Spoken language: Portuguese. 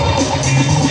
Thank